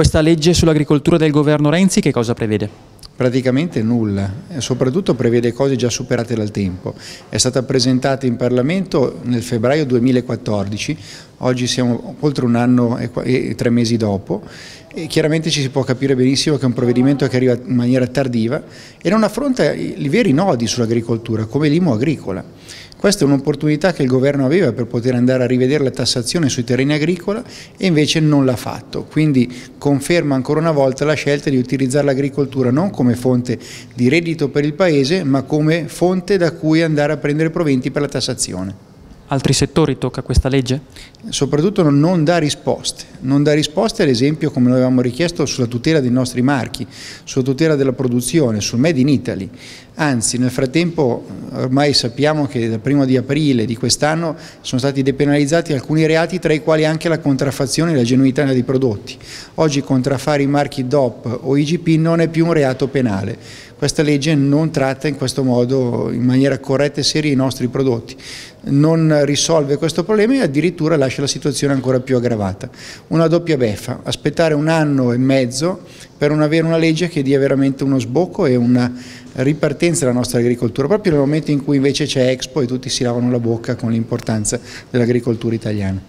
Questa legge sull'agricoltura del governo Renzi che cosa prevede? Praticamente nulla, soprattutto prevede cose già superate dal tempo. È stata presentata in Parlamento nel febbraio 2014, oggi siamo oltre un anno e tre mesi dopo e chiaramente ci si può capire benissimo che è un provvedimento che arriva in maniera tardiva e non affronta i veri nodi sull'agricoltura come l'IMO agricola. Questa è un'opportunità che il governo aveva per poter andare a rivedere la tassazione sui terreni agricola e invece non l'ha fatto, quindi conferma ancora una volta la scelta di utilizzare l'agricoltura non come fonte di reddito per il Paese ma come fonte da cui andare a prendere proventi per la tassazione. Altri settori tocca questa legge? Soprattutto non dà risposte, non dà risposte ad esempio come noi avevamo richiesto sulla tutela dei nostri marchi, sulla tutela della produzione, sul Made in Italy, anzi nel frattempo ormai sappiamo che dal primo di aprile di quest'anno sono stati depenalizzati alcuni reati tra i quali anche la contraffazione e la genuinità dei prodotti. Oggi contraffare i marchi DOP o IGP non è più un reato penale, questa legge non tratta in questo modo in maniera corretta e seria i nostri prodotti, non risolve questo problema e addirittura lascia la situazione ancora più aggravata. Una doppia beffa, aspettare un anno e mezzo per non avere una legge che dia veramente uno sbocco e una ripartenza della nostra agricoltura, proprio nel momento in cui invece c'è Expo e tutti si lavano la bocca con l'importanza dell'agricoltura italiana.